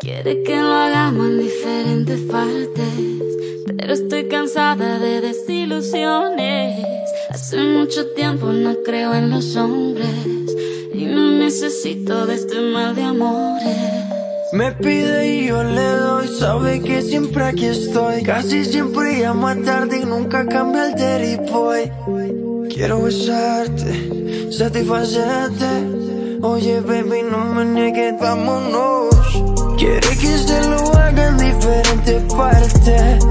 Quiere que lo hagamos en diferentes partes, pero estoy cansada de desilusiones. Hace mucho tiempo no creo en los hombres y no necesito de este mal de amores. Me pide y yo le doy, sabe que siempre aquí estoy. Casi siempre llamo a tarde y nunca cambia el boy. Quiero besarte, satisfacerte. Oye, baby, no me niegues, vámonos. Quiere que se lo haga en diferentes partes.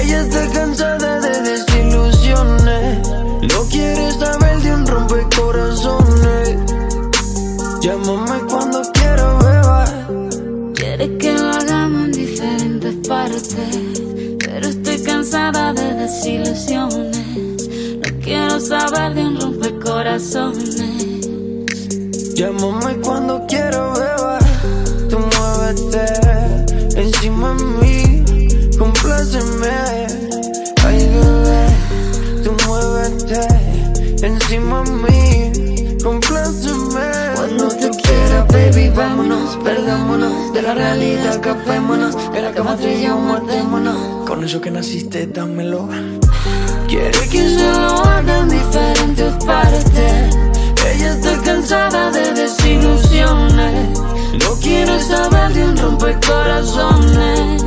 Ella está cansada de desilusiones. No quiere saber de un rompecorazones. Llámame cuando quiero beber. Quiere que lo hagamos en diferentes partes, pero estoy cansada de desilusiones. No quiero saber de un rompecorazones. Llámame cuando quiero beber. Tú muévete encima de mí, compláceme. Ay, bebé, tú muévete encima de mí, compláceme. Cuando tú quieras, baby, vámonos, perdámonos de la realidad, escapémonos de la cama tú y yo. Con eso que naciste, dámelo. Quiere que se lo haga de un rompecorazones.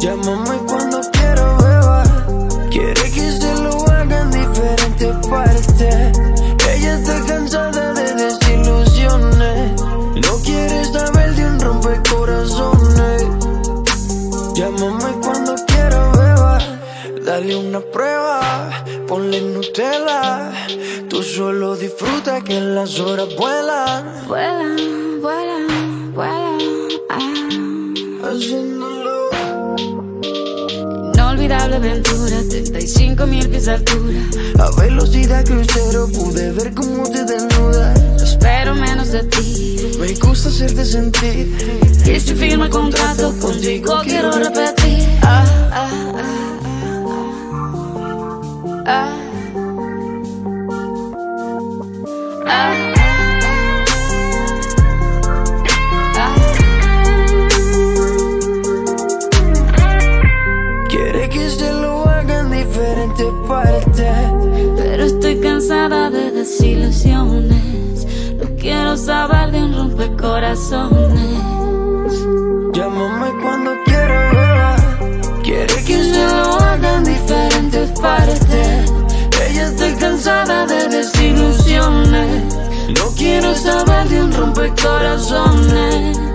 Llámame cuando quiero beber. Quiere que se lo haga en diferentes partes. Ella está cansada de desilusiones. No quiere saber de un rompecorazones. Llámame cuando quiero beber. Dale una prueba, ponle Nutella. Tú solo disfruta que las horas vuelan. Vuela, vuela, vuela. ah. Inolvidable aventura, 35 mil pies de altura. A velocidad crucero pude ver cómo te desnudas. Espero menos de ti. Me gusta hacerte sentir. Y si firma el contrato contigo, quiero repetir. Pero estoy cansada de desilusiones. No quiero saber de un rompecorazones. Llámame cuando beber. Quiere que se lo haga en diferentes partes. Ella está cansada de desilusiones. No quiero saber de un rompecorazones.